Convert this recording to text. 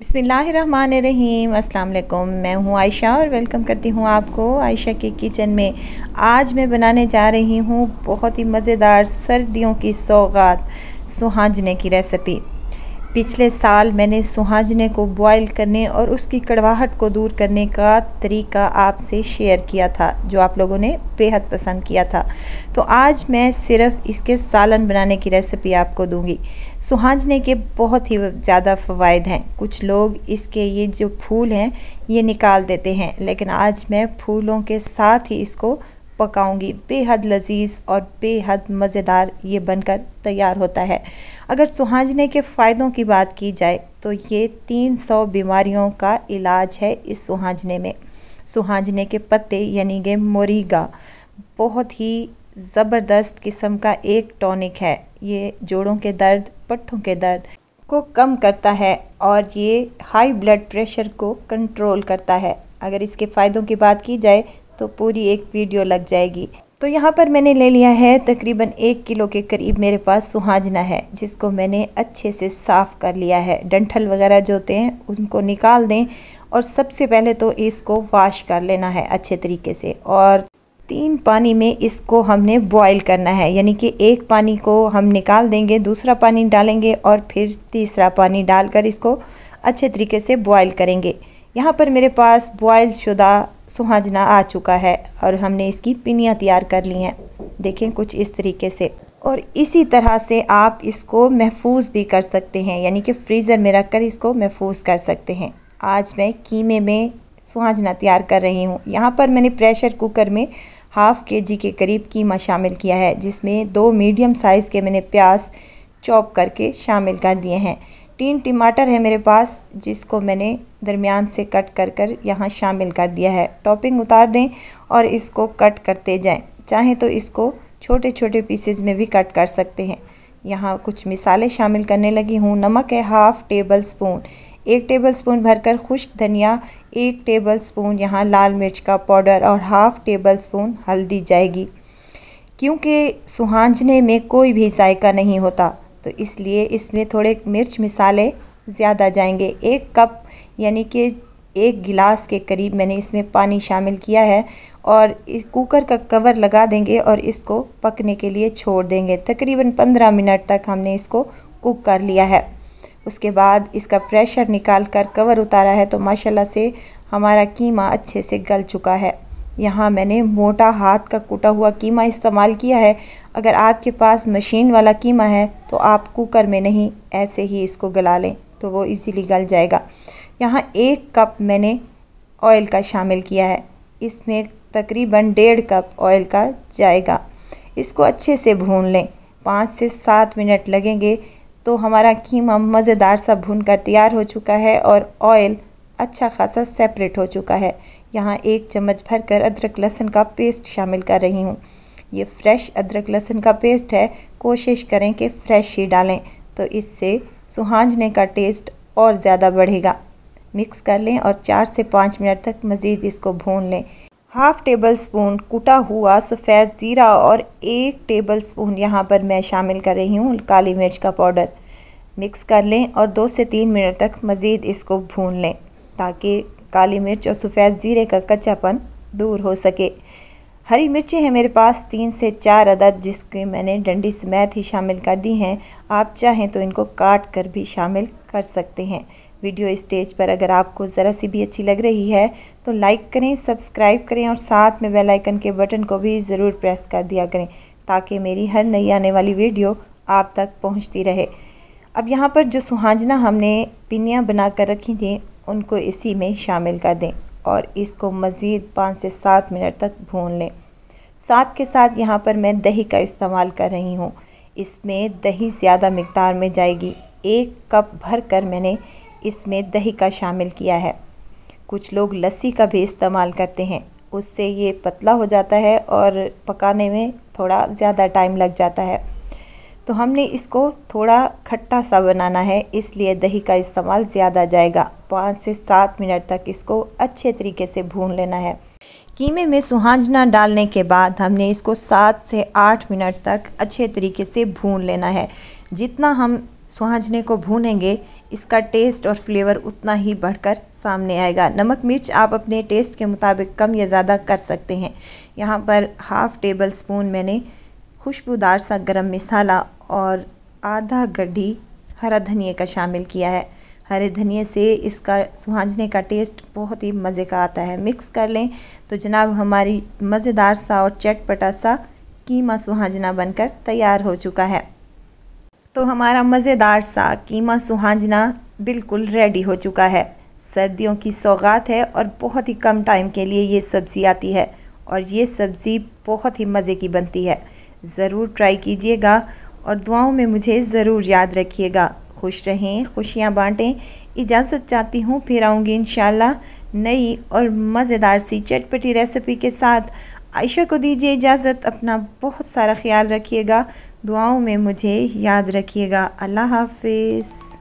बिसमीम अस्सलाम वालेकुम मैं हूँ आयशा और वेलकम करती हूँ आपको आयशा के किचन में। आज मैं बनाने जा रही हूँ बहुत ही मज़ेदार सर्दियों की सौगात, सुहाजने की रेसिपी। पिछले साल मैंने सुहाजने को बॉयल करने और उसकी कड़वाहट को दूर करने का तरीका आपसे शेयर किया था, जो आप लोगों ने बेहद पसंद किया था। तो आज मैं सिर्फ़ इसके सालन बनाने की रेसिपी आपको दूँगी। सुहाजने के बहुत ही ज़्यादा फ़वाद हैं। कुछ लोग इसके ये जो फूल हैं, ये निकाल देते हैं, लेकिन आज मैं फूलों के साथ ही इसको पकाऊँगी। बेहद लजीज और बेहद मज़ेदार ये बनकर तैयार होता है। अगर सुहाजने के फ़ायदों की बात की जाए तो ये 300 बीमारियों का इलाज है इस सुहाजने में। सुहाजने के पत्ते यानी कि मोरीगा बहुत ही ज़बरदस्त किस्म का एक टॉनिक है। ये जोड़ों के दर्द पट्ठों के दर्द को कम करता है और ये हाई ब्लड प्रेशर को कंट्रोल करता है। अगर इसके फ़ायदों की बात की जाए तो पूरी एक वीडियो लग जाएगी। तो यहाँ पर मैंने ले लिया है तकरीबन एक किलो के करीब मेरे पास सुहाजना है, जिसको मैंने अच्छे से साफ़ कर लिया है। डंठल वगैरह जो होते हैं, उनको निकाल दें और सबसे पहले तो इसको वाश कर लेना है अच्छे तरीके से। और तीन पानी में इसको हमने बॉईल करना है, यानी कि एक पानी को हम निकाल देंगे, दूसरा पानी डालेंगे और फिर तीसरा पानी डालकर इसको अच्छे तरीके से बॉईल करेंगे। यहाँ पर मेरे पास बॉयल शुदा सुहाजना आ चुका है और हमने इसकी पिनियाँ तैयार कर ली हैं। देखें कुछ इस तरीके से। और इसी तरह से आप इसको महफूज भी कर सकते हैं, यानी कि फ्रीज़र में रख कर इसको महफूज कर सकते हैं। आज मैं कीमे में सुहाजना तैयार कर रही हूँ। यहाँ पर मैंने प्रेशर कुकर में हाफ़ के जी के करीब कीमा शामिल किया है, जिसमें दो मीडियम साइज़ के मैंने प्याज चॉप करके शामिल कर दिए हैं। तीन टमाटर है मेरे पास, जिसको मैंने दरमियान से कट कर कर यहाँ शामिल कर दिया है। टॉपिंग उतार दें और इसको कट करते जाएँ। चाहें तो इसको छोटे छोटे पीसेस में भी कट कर सकते हैं। यहाँ कुछ मिसालें शामिल करने लगी हूँ। नमक है हाफ़ टेबल स्पून एक टेबल स्पून भरकर खुश्क धनिया, एक टेबल स्पून यहाँ लाल मिर्च का पाउडर और हाफ़ टेबल स्पून हल्दी जाएगी। क्योंकि सुहांजने में कोई भी जायका नहीं होता। तो इसलिए इसमें थोड़े मिर्च मिसाले ज़्यादा जाएँगे। एक कप, यानी कि एक गिलास के करीब मैंने इसमें पानी शामिल किया है और कुकर का कवर लगा देंगे और इसको पकने के लिए छोड़ देंगे। तकरीबन 15 मिनट तक हमने इसको कुक कर लिया है। उसके बाद इसका प्रेशर निकाल कर कवर उतारा है तो माशाल्लाह से हमारा कीमा अच्छे से गल चुका है। यहाँ मैंने मोटा हाथ का कूटा हुआ कीमा इस्तेमाल किया है। अगर आपके पास मशीन वाला कीमा है तो आप कुकर में नहीं, ऐसे ही इसको गला लें तो वो इजीली गल जाएगा। यहाँ एक कप मैंने ऑयल का शामिल किया है। इसमें तकरीबन डेढ़ कप ऑयल का जाएगा। इसको अच्छे से भून लें। पाँच से सात मिनट लगेंगे तो हमारा कीमा मज़ेदार सा भून कर तैयार हो चुका है और ऑयल अच्छा खासा सेपरेट हो चुका है। यहाँ एक चम्मच भर कर अदरक लहसुन का पेस्ट शामिल कर रही हूँ। ये फ्रेश अदरक लहसुन का पेस्ट है। कोशिश करें कि फ़्रेश ही डालें तो इससे सुहाजने का टेस्ट और ज़्यादा बढ़ेगा। मिक्स कर लें और चार से पाँच मिनट तक मज़ीद इसको भून लें। हाफ़ टेबल स्पून कुटा हुआ सफ़ेद ज़ीरा और एक टेबल स्पून यहाँ पर मैं शामिल कर रही हूँ काली मिर्च का पाउडर। मिक्स कर लें और दो से तीन मिनट तक मज़ीद इसको भून लें ताकि काली मिर्च और सफ़ेद ज़ीरे का कच्चापन दूर हो सके। हरी मिर्चें हैं मेरे पास तीन से चार अदद जिसके मैंने डंडी समेत ही शामिल कर दी हैं। आप चाहें तो इनको काट कर भी शामिल कर सकते हैं। वीडियो स्टेज पर अगर आपको ज़रा सी भी अच्छी लग रही है तो लाइक करें, सब्सक्राइब करें और साथ में बेल आइकन के बटन को भी ज़रूर प्रेस कर दिया करें, ताकि मेरी हर नई आने वाली वीडियो आप तक पहुँचती रहे। अब यहाँ पर जो सुहाजना हमने पिनियाँ बना कर रखी थी उनको इसी में शामिल कर दें और इसको मज़ीद पाँच से सात मिनट तक भून लें। साथ के साथ यहाँ पर मैं दही का इस्तेमाल कर रही हूँ। इसमें दही ज़्यादा मकदार में जाएगी। एक कप भर कर मैंने इसमें दही का शामिल किया है। कुछ लोग लस्सी का भी इस्तेमाल करते हैं। उससे ये पतला हो जाता है और पकाने में थोड़ा ज़्यादा टाइम लग जाता है। तो हमने इसको थोड़ा खट्टा सा बनाना है, इसलिए दही का इस्तेमाल ज़्यादा जाएगा। पाँच से सात मिनट तक इसको अच्छे तरीके से भून लेना है। कीमे में सुहाजना डालने के बाद हमने इसको सात से आठ मिनट तक अच्छे तरीके से भून लेना है। जितना हम सुहाजने को भूनेंगे, इसका टेस्ट और फ्लेवर उतना ही बढ़कर सामने आएगा। नमक मिर्च आप अपने टेस्ट के मुताबिक कम या ज़्यादा कर सकते हैं। यहाँ पर हाफ़ टेबल स्पून मैंने खुशबूदार सा गरम मसाला और आधा गड्ढी हरा धनिया का शामिल किया है। हरे धनिए से इसका सुहाजने का टेस्ट बहुत ही मज़े का आता है। मिक्स कर लें तो जनाब हमारी मज़ेदार सा और चटपटा सा कीमा सुहाजना बनकर तैयार हो चुका है। तो हमारा मज़ेदार सा कीमा सुहाजना बिल्कुल रेडी हो चुका है। सर्दियों की सौगात है और बहुत ही कम टाइम के लिए ये सब्ज़ी आती है और ये सब्ज़ी बहुत ही मज़े की बनती है। ज़रूर ट्राई कीजिएगा और दुआओं में मुझे ज़रूर याद रखिएगा। खुश रहें, खुशियाँ बाँटें। इजाज़त चाहती हूँ, फिर आऊँगी इन नई और मज़ेदार सी चटपटी रेसिपी के साथ। आयशा को दीजिए इजाज़त, अपना बहुत सारा ख्याल रखिएगा। दुआओं में मुझे याद रखिएगा। अल्लाह हाफिज़।